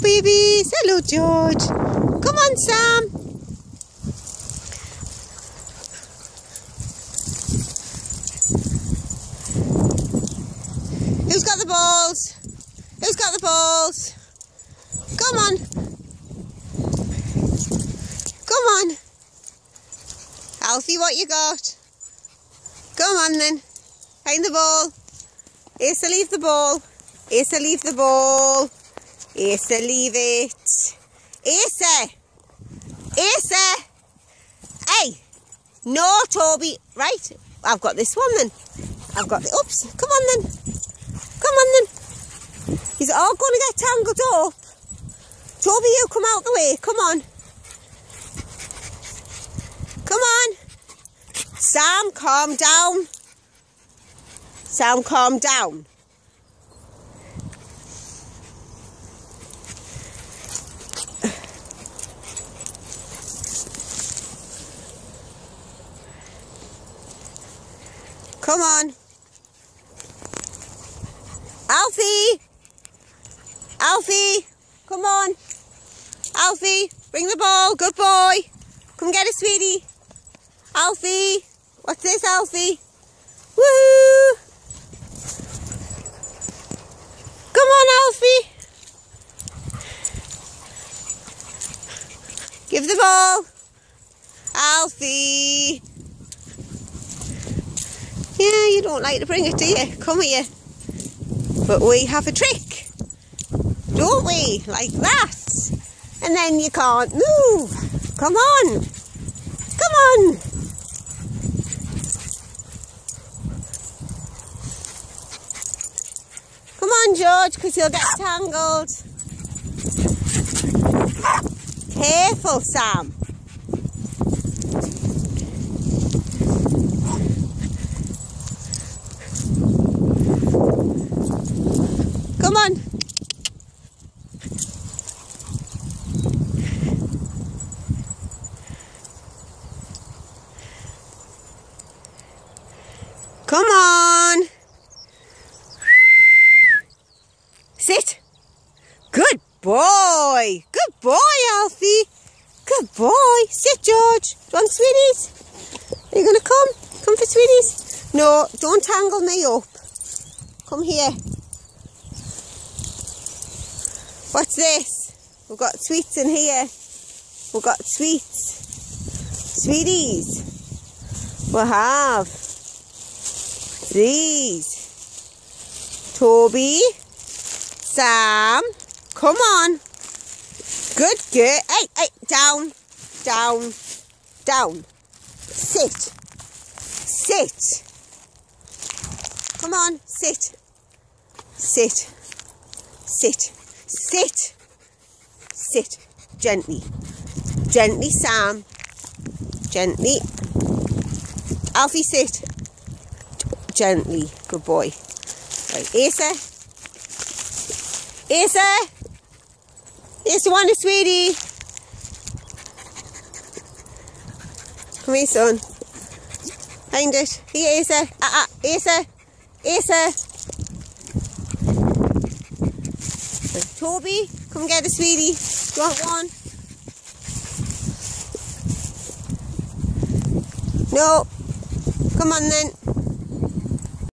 babies. Hello, George. Come on, Sam. Who's got the balls? Who's got the balls? Come on. Come on. Alfie, what you got? Come on then. Find the ball. Asa, leave the ball. Asa, leave the ball. Asa, leave it. Asa! Asa! Hey! No, Toby. Right. I've got this one then. I've got the... Oops. Come on then. Come on then. He's all going to get tangled up. Toby, you come out the way. Come on. Come on. Sam, calm down. Sam, calm down. Come on. Alfie! Alfie! Come on. Alfie, bring the ball. Good boy. Come get it, sweetie. Alfie. What's this, Alfie? Woo! Come on, Alfie. Give the ball. Alfie. Yeah, you don't like to bring it, do you? Come here. But we have a trick, don't we? Like that. And then you can't move. Come on. Come on. Come on, George, because you'll get tangled. Careful, Sam. On. Come on. Sit. Good boy. Good boy, Alfie. Good boy. Sit, George. Do you want sweeties? Are you going to come? Come for sweeties? No, don't tangle me up. Come here. What's this? We've got sweets in here. We've got sweets. Sweeties. We have these. Toby. Sam. Come on. Good girl. Hey, hey, down. Down. Down. Sit. Sit. Come on, sit. Sit. Sit. Sit. Sit. Gently. Gently, Sam. Gently. Alfie, sit. Gently. Good boy. Right, Asa. Asa. Asa, want a sweetie? Come here, son. Find it. Here, Asa. Ah, ah, Asa. Asa. Toby, come get a sweetie. Do you want one? No. Come on then.